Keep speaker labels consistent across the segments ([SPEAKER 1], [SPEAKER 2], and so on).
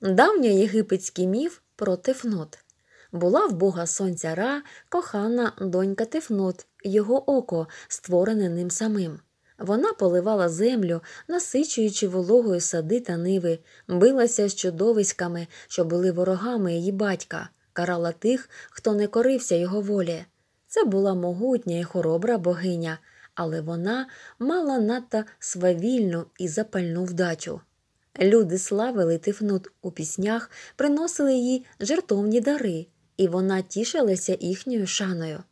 [SPEAKER 1] Давньоєгипетський міф про Тефнут. Була в бога сонця Ра кохана донька Тефнут, його око, створене ним самим. Вона поливала землю, насичуючи вологою сади та ниви, билася з чудовиськами, що були ворогами її батька, карала тих, хто не корився його волі. Це була могутня і хоробра богиня, але вона мала надто свавільну і запальну вдачу. Люди славили Тифнут у піснях, приносили їй жертовні дари, і вона тішилася їхньою шаною.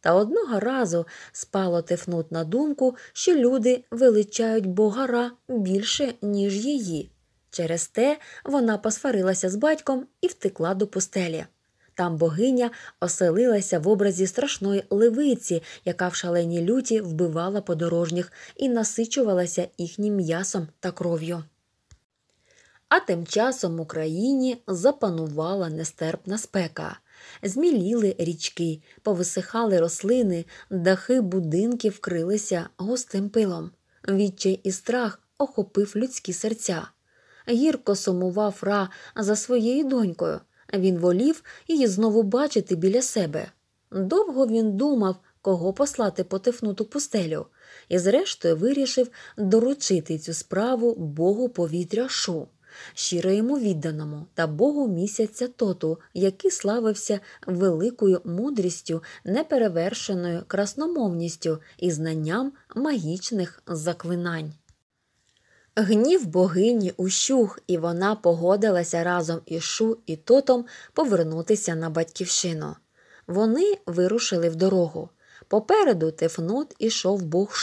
[SPEAKER 1] Та одного разу спало Тифнут на думку, що люди величають богара більше, ніж її. Через те вона посварилася з батьком і втекла до пустелі. Там богиня оселилася в образі страшної левиці, яка в шаленій люті вбивала подорожніх і насичувалася їхнім м'ясом та кров'ю. А тим часом в Україні запанувала нестерпна спека. Зміліли річки, повисихали рослини, дахи будинків вкрилися густим пилом. Відчай і страх охопив людські серця. Гірко сумував Ра за своєю донькою. Він волів її знову бачити біля себе. Довго він думав, кого послати по тифнуту пустелю, і, зрештою, вирішив доручити цю справу Богу повітря Шу щиро йому відданому та Богу місяця тоту, який славився великою мудрістю, неперевершеною красномовністю і знанням магічних заклинань. Гнів богині ущух, і вона погодилася разом із Шу і тотом повернутися на батьківщину. Вони вирушили в дорогу. Попереду Тефнут ішов бог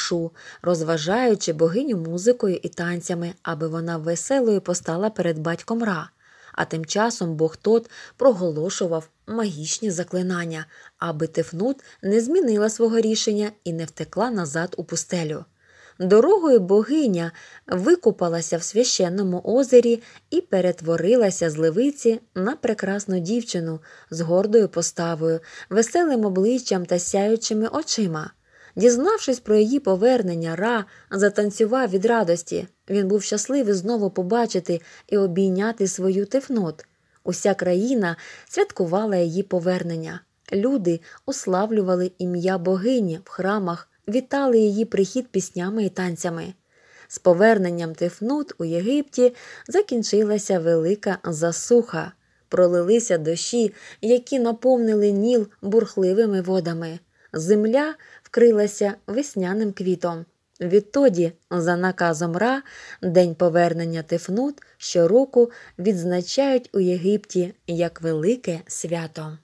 [SPEAKER 1] розважаючи богиню музикою і танцями, аби вона веселою постала перед батьком Ра. А тим часом бог тот проголошував магічні заклинання, аби Тефнут не змінила свого рішення і не втекла назад у пустелю. Дорогою богиня викупалася в священному озері і перетворилася з левиці на прекрасну дівчину з гордою поставою, веселим обличчям та сяючими очима. Дізнавшись про її повернення, Ра затанцював від радості. Він був щасливий знову побачити і обійняти свою тифнот. Уся країна святкувала її повернення. Люди уславлювали ім'я богині в храмах вітали її прихід піснями і танцями. З поверненням Тифнут у Єгипті закінчилася велика засуха, пролилися дощі, які наповнили ніл бурхливими водами. Земля вкрилася весняним квітом. Відтоді, за наказом Ра, День повернення Тифнут щороку відзначають у Єгипті як велике свято.